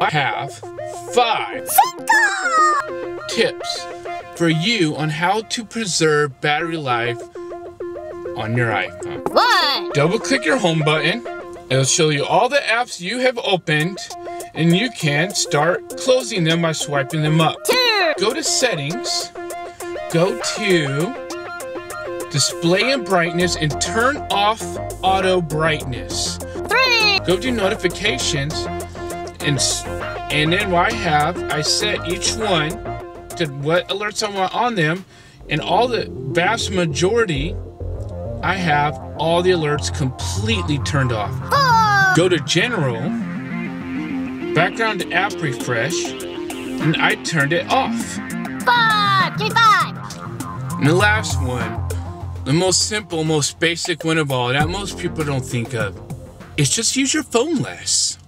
I have five tips for you on how to preserve battery life on your iPhone. One, Double click your home button. It'll show you all the apps you have opened and you can start closing them by swiping them up. two, Go to settings, go to display and brightness and turn off auto brightness. three, Go to notifications and and then what I have, I set each one to what alerts I want on them and all the vast majority I have all the alerts completely turned off. Go to general, background app refresh, and I turned it off. five, give me five. And the last one, the most simple, most basic one of all that most people don't think of, is just use your phone less.